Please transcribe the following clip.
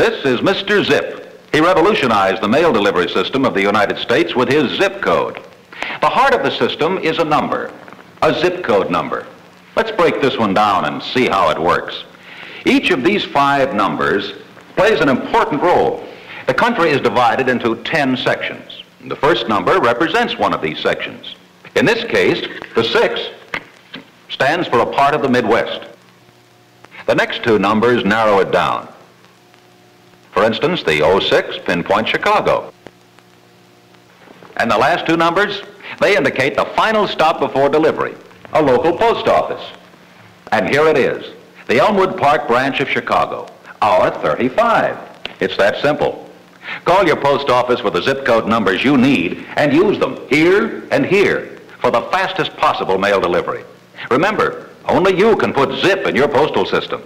This is Mr. Zip. He revolutionized the mail delivery system of the United States with his zip code. The heart of the system is a number, a zip code number. Let's break this one down and see how it works. Each of these five numbers plays an important role. The country is divided into 10 sections. The first number represents one of these sections. In this case, the 6 stands for a part of the Midwest. The next two numbers narrow it down. For instance, the 06 pinpoint Chicago. And the last two numbers, they indicate the final stop before delivery, a local post office. And here it is, the Elmwood Park branch of Chicago, our 35. It's that simple. Call your post office with the zip code numbers you need and use them here and here for the fastest possible mail delivery. Remember, only you can put zip in your postal system.